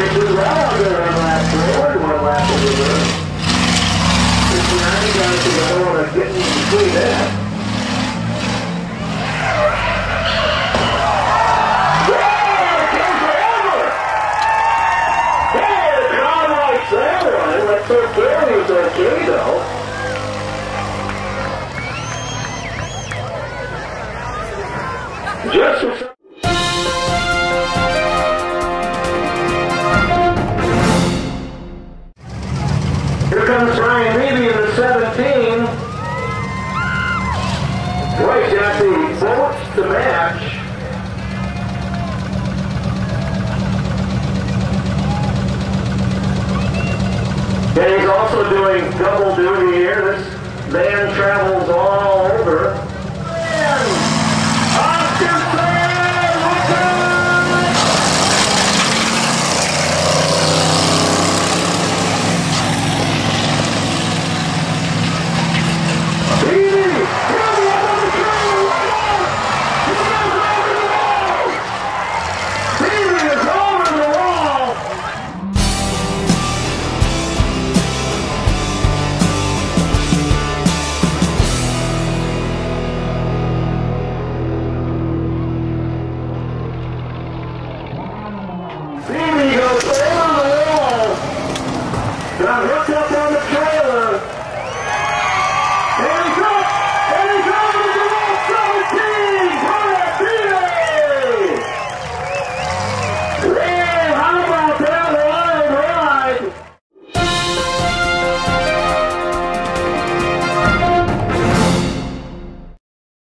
Very good route out there on lap one lap in reverse. 59 got to the getting between that. Got the bullets to match. And he's also doing double duty Eu ou não, travou